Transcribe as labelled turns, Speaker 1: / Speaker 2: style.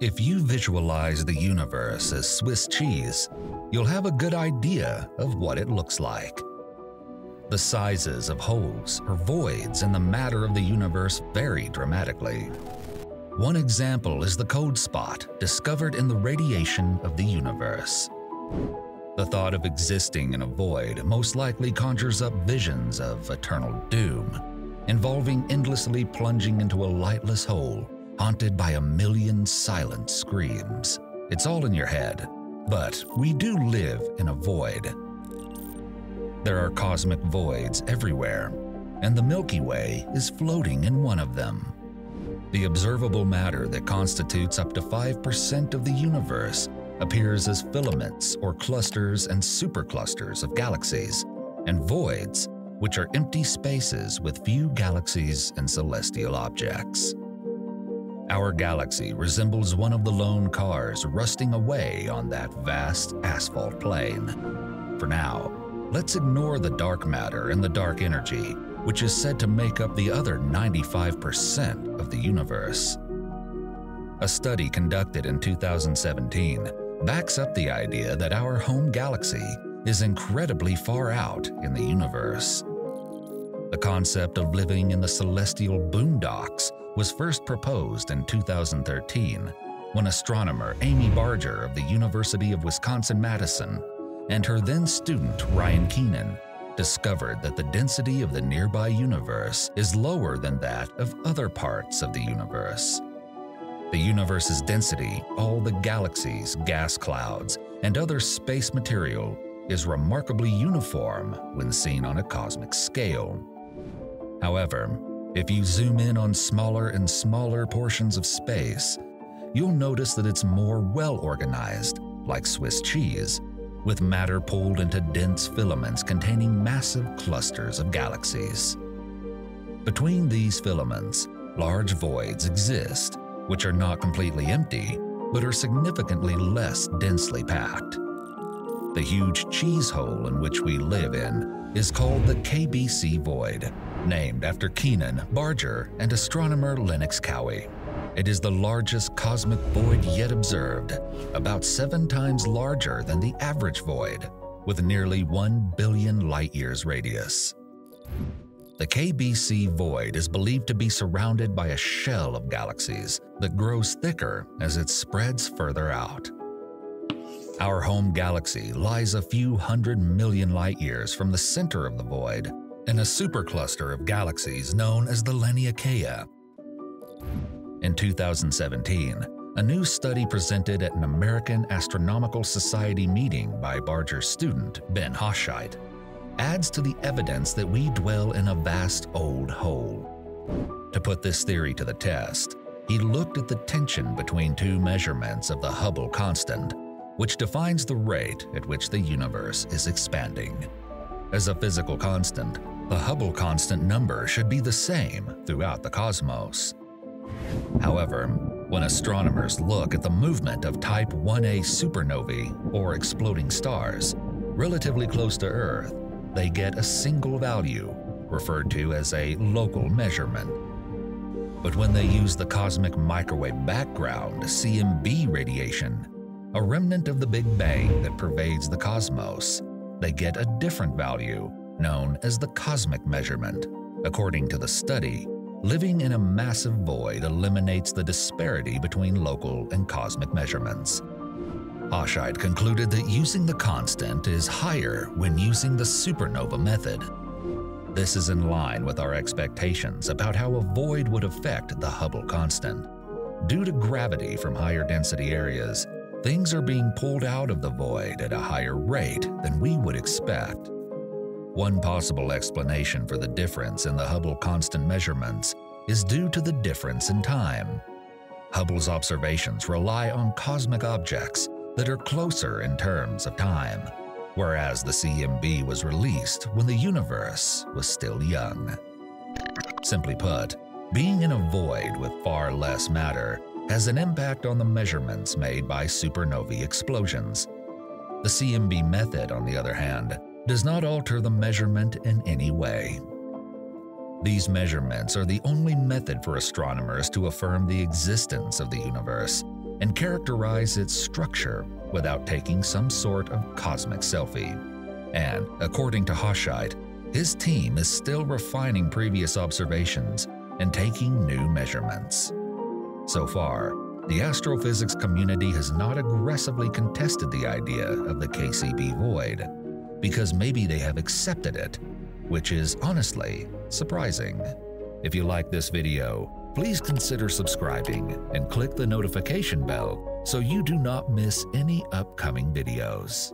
Speaker 1: If you visualize the universe as Swiss cheese, you'll have a good idea of what it looks like. The sizes of holes or voids in the matter of the universe vary dramatically. One example is the cold spot discovered in the radiation of the universe. The thought of existing in a void most likely conjures up visions of eternal doom, involving endlessly plunging into a lightless hole haunted by a million silent screams. It's all in your head, but we do live in a void. There are cosmic voids everywhere, and the Milky Way is floating in one of them. The observable matter that constitutes up to 5% of the universe appears as filaments or clusters and superclusters of galaxies, and voids, which are empty spaces with few galaxies and celestial objects. Our galaxy resembles one of the lone cars rusting away on that vast asphalt plain. For now, let's ignore the dark matter and the dark energy which is said to make up the other 95% of the universe. A study conducted in 2017 backs up the idea that our home galaxy is incredibly far out in the universe. The concept of living in the celestial boondocks was first proposed in 2013 when astronomer Amy Barger of the University of Wisconsin-Madison and her then student Ryan Keenan discovered that the density of the nearby universe is lower than that of other parts of the universe. The universe's density, all the galaxies, gas clouds, and other space material is remarkably uniform when seen on a cosmic scale. However, if you zoom in on smaller and smaller portions of space, you'll notice that it's more well organized, like Swiss cheese, with matter pulled into dense filaments containing massive clusters of galaxies. Between these filaments, large voids exist, which are not completely empty, but are significantly less densely packed. The huge cheese hole in which we live in is called the KBC void, named after Keenan, Barger, and astronomer Lennox Cowie. It is the largest cosmic void yet observed, about seven times larger than the average void, with nearly 1 billion light-years radius. The KBC void is believed to be surrounded by a shell of galaxies that grows thicker as it spreads further out. Our home galaxy lies a few hundred million light-years from the center of the void in a supercluster of galaxies known as the Laniakea, in 2017, a new study presented at an American Astronomical Society meeting by Barger's student, Ben Hochschild, adds to the evidence that we dwell in a vast old hole. To put this theory to the test, he looked at the tension between two measurements of the Hubble constant, which defines the rate at which the universe is expanding. As a physical constant, the Hubble constant number should be the same throughout the cosmos. However, when astronomers look at the movement of Type 1a supernovae, or exploding stars, relatively close to Earth, they get a single value, referred to as a local measurement. But when they use the cosmic microwave background, CMB radiation, a remnant of the Big Bang that pervades the cosmos, they get a different value, known as the cosmic measurement. According to the study, Living in a massive void eliminates the disparity between local and cosmic measurements. Hochschild concluded that using the constant is higher when using the supernova method. This is in line with our expectations about how a void would affect the Hubble constant. Due to gravity from higher density areas, things are being pulled out of the void at a higher rate than we would expect. One possible explanation for the difference in the Hubble constant measurements is due to the difference in time. Hubble's observations rely on cosmic objects that are closer in terms of time, whereas the CMB was released when the universe was still young. Simply put, being in a void with far less matter has an impact on the measurements made by supernovae explosions. The CMB method, on the other hand, does not alter the measurement in any way. These measurements are the only method for astronomers to affirm the existence of the universe, and characterize its structure without taking some sort of cosmic selfie. And, according to Hochschild, his team is still refining previous observations and taking new measurements. So far, the astrophysics community has not aggressively contested the idea of the KCB void, because maybe they have accepted it, which is honestly surprising. If you like this video, please consider subscribing and click the notification bell so you do not miss any upcoming videos.